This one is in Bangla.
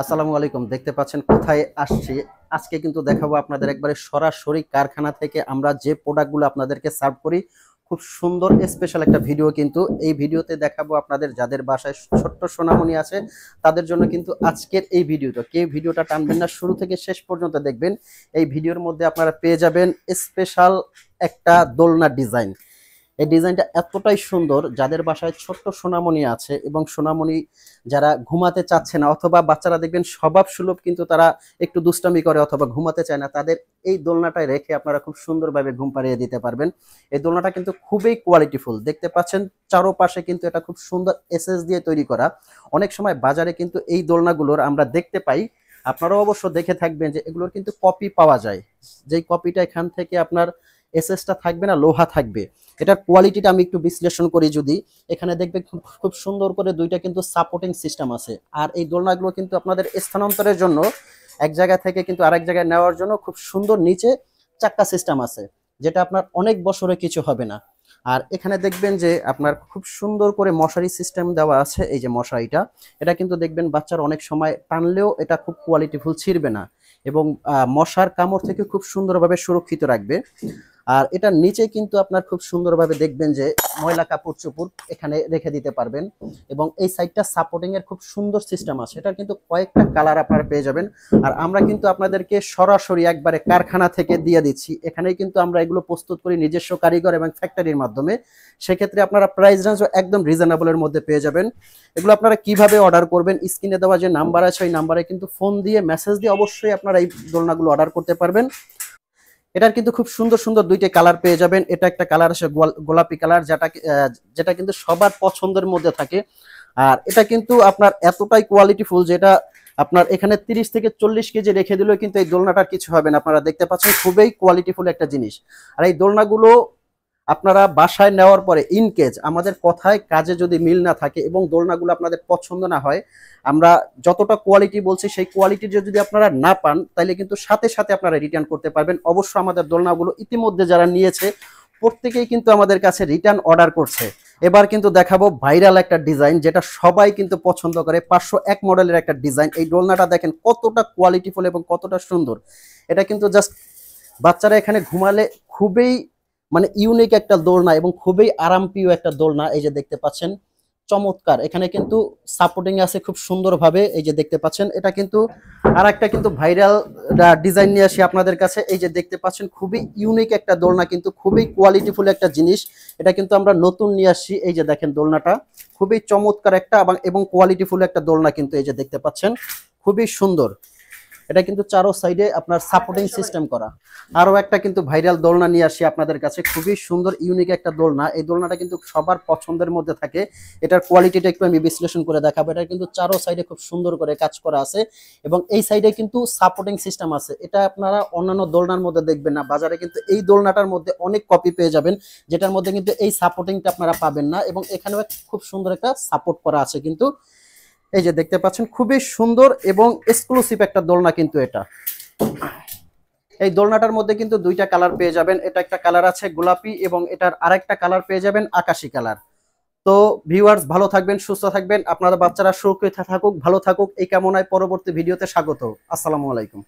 আসসালামু আলাইকুম দেখতে পাচ্ছেন কোথায় আসছি? আজকে কিন্তু দেখাবো আপনাদের একবারে সরাসরি কারখানা থেকে আমরা যে প্রোডাক্টগুলো আপনাদেরকে সার্ভ করি, খুব সুন্দর স্পেশাল একটা ভিডিও কিন্তু। এই ভিডিওতে দেখাবো আপনাদের যাদের বাসায় ছোট্ট সোনামণি আছে, তাদের জন্য কিন্তু আজকের এই ভিডিওটা কে ভিডিওটা টানবেন না, শুরু থেকে শেষ পর্যন্ত দেখবেন। এই ভিডিওর মধ্যে আপনারা পেয়ে যাবেন স্পেশাল একটা দোলনা ডিজাইন এই ডিজাইনটা এতটাই সুন্দর, যাদের বাসায় ছোট্ট সোনামণি আছে এবং সোনামণি যারা ঘুমাতে চাচ্ছে না অথবা বাচ্চারা দেখবেন স্বভাব সুলভ কিন্তু তারা একটু দুষ্টামি করে অথবা ঘুমাতে চায় না, তাদের এই দোলনাটায় রেখে আপনারা খুব সুন্দরভাবে ঘুম পাড়িয়ে দিতে পারবেন। এই দোলনাটা কিন্তু খুবই কোয়ালিটিফুল দেখতে পাচ্ছেন চারোপাশে কিন্তু এটা খুব সুন্দর এসএস দিয়ে তৈরি করা। অনেক সময় বাজারে কিন্তু এই দোলনাগুলোর আমরা দেখতে পাই, আপনারাও অবশ্য দেখে থাকবেন যে এগুলোর কিন্তু কপি পাওয়া যায়। যেই কপিটা এখান থেকে আপনার এসএসটা থাকবে না, লোহা থাকবে। এটার কোয়ালিটিটা আমি একটু বিশ্লেষণ করি যদি। এখানে দেখবে খুব সুন্দর করে দুইটা কিন্তু সাপোর্টিং সিস্টেম আছে। আর এই দোলনাগুলো কিন্তু আপনাদের স্থানান্তরের জন্য, এক জায়গা থেকে কিন্তু আরেক জায়গায় নেওয়ার জন্য খুব সুন্দর নিচে চাক্কা সিস্টেম আছে, যেটা আপনার অনেক বছরে কিছু হবে না। আর এখানে দেখবেন যে আপনার খুব সুন্দর করে মশারি সিস্টেম দেওয়া আছে, এই যে মশারিটা। এটা কিন্তু দেখবেন বাচ্চার অনেক সময় টানলেও এটা খুব কোয়ালিটিফুল ছিঁড়বে না। এবং মশার কামড় থেকে খুব সুন্দরভাবে সুরক্ষিত রাখবে। আর এটার নিচে কিন্তু আপনার খুব সুন্দরভাবে দেখবেন যে ময়লা কাপড় চুপুর এখানে রেখে দিতে পারবেন এবং এই সাইডটা সাপোর্টিং এর খুব সুন্দর সিস্টেম আছে। এটার কিন্তু কয়েকটা কালার আপনারা পেয়ে যাবেন। আর আমরা কিন্তু আপনাদেরকে সরাসরি একবারে কারখানা থেকে দিয়ে দিচ্ছি। এখানেই কিন্তু আমরা এগুলো প্রস্তুত করি নিজস্ব কারিগর এবং ফ্যাক্টরির মাধ্যমে। সেক্ষেত্রে আপনারা প্রাইস রেঞ্জও একদম রিজনেবলের মধ্যে পেয়ে যাবেন। এগুলো আপনারা কীভাবে অর্ডার করবেন? স্ক্রিনে দেওয়া যে নাম্বার আছে, ওই নাম্বারে কিন্তু ফোন দিয়ে মেসেজ দিয়ে অবশ্যই আপনারা এই দোলনাগুলো অর্ডার করতে পারবেন। এটার কিন্তু খুব সুন্দর সুন্দর দুইটা কালার পেয়ে যাবেন। এটা একটা কালার আছে গোল- গোলাপি কালার, যেটা যেটা কিন্তু সবার পছন্দের মধ্যে থাকে। আর এটা কিন্তু আপনার এতটাই কোয়ালিটি ফুল যেটা আপনার এখানে তিরিশ থেকে চল্লিশ কেজি রেখে দিলেও কিন্তু এই দোলনাটার কিছু হবে না। আপনারা দেখতে পাচ্ছেন খুবই কোয়ালিটিফুল একটা জিনিস। আর এই দোলনাগুলো আপনারা বাসায় নেওয়ার পরে ইন কেজ আমাদের কথায় কাজে যদি মিল না থাকে এবং দোলনাগুলো আপনাদের পছন্দ না হয়, আমরা যতটা কোয়ালিটি বলছি সেই কোয়ালিটি যদি আপনারা না পান তাহলে কিন্তু সাথে সাথে আপনারা রিটার্ন করতে পারবেন। অবশ্য আমাদের দোলনাগুলো ইতিমধ্যে যারা নিয়েছে, প্রত্যেকেই কিন্তু আমাদের কাছে রিটার্ন অর্ডার করছে। এবার কিন্তু দেখাবো ভাইরাল একটা ডিজাইন যেটা সবাই কিন্তু পছন্দ করে, পাঁচশো এক মডেলের একটা ডিজাইন এই দোলনাটা দেখেন কতটা কোয়ালিটিফুল এবং কতটা সুন্দর। এটা কিন্তু জাস্ট বাচ্চারা এখানে ঘুমালে খুবই মানে ইউনিক একটা দোলনা এবং খুবই আরামপ্রিয় একটা দোলনা, এই যে দেখতে পাচ্ছেন। চমৎকার। এখানে কিন্তু সাপোর্টিং আছে খুব সুন্দরভাবে, এই যে দেখতে পাচ্ছেন। এটা কিন্তু আর একটা কিন্তু ভাইরাল ডিজাইন নিয়ে আসি আপনাদের কাছে। এই যে দেখতে পাচ্ছেন, খুবই ইউনিক একটা দোলনা, কিন্তু খুবই কোয়ালিটিফুল একটা জিনিস। এটা কিন্তু আমরা নতুন নিয়ে আসছি, এই যে দেখেন দোলনাটা। খুবই চমৎকার একটা এবং কোয়ালিটিফুল একটা দোলনা কিন্তু এই যে দেখতে পাচ্ছেন। খুবই সুন্দর। এটা কিন্তু চারো সাইডে আপনার সাপোর্টিং সিস্টেম করা। আরও একটা কিন্তু ভাইরাল দোলনা নিয়ে আসি আপনাদের কাছে। খুবই সুন্দর ইউনিক একটা দোলনা। এই দোলনাটা কিন্তু সবার পছন্দের মধ্যে থাকে। এটার কোয়ালিটিটা একটু আমি বিশ্লেষণ করে দেখাবো। এটা কিন্তু চারো সাইডে খুব সুন্দর করে কাজ করা আছে। এবং এই সাইডে কিন্তু সাপোর্টিং সিস্টেম আছে। এটা আপনারা অন্যান্য দোলনার মধ্যে দেখবেন না। বাজারে কিন্তু এই দোলনাটার মধ্যে অনেক কপি পেয়ে যাবেন। যেটার মধ্যে কিন্তু এই সাপোর্টিংটা আপনারা পাবেন না। এবং এখানেও খুব সুন্দর একটা সাপোর্ট করা আছে কিন্তু। এই যে দেখতে পাচ্ছেন, খুবই সুন্দর এবং এক্সক্লুসিভ একটা দোলনা কিন্তু এটা। এই দোলনাটার মধ্যে কিন্তু দুইটা কালার পেয়ে যাবেন। এটা একটা কালার আছে গোলাপি এবং এটার আরেকটা কালার পেয়ে যাবেন আকাশি কালার। তো ভিউয়ার্স ভালো থাকবেন, সুস্থ থাকবেন। আপনারা বাচ্চারা সুরক্ষিত থাকুক, ভালো থাকুক। এই কামনায় পরবর্তী ভিডিওতে স্বাগত। আসসালামু আলাইকুম।